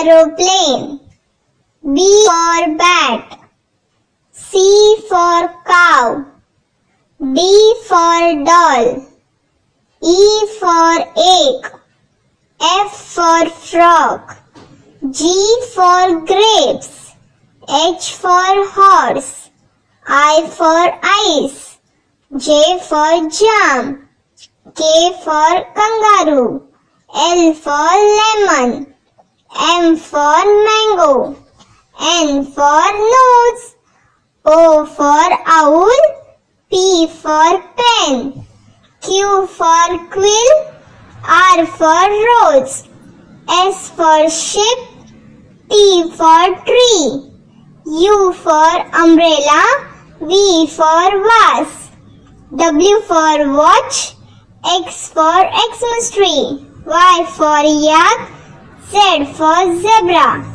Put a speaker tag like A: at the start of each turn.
A: aeroplane. B for bat. C for cow. D for doll. E for egg. F for frog. G for grapes. H for horse. I for ice. J for jam. K for kangaroo. L for lemon. M for mango. N for nose. O for owl. P for pen. Q for quill. R for rose. S for ship. T for tree. U for umbrella. V for vase. W for watch. X for Xmas tree. Y for yak. Z for zebra.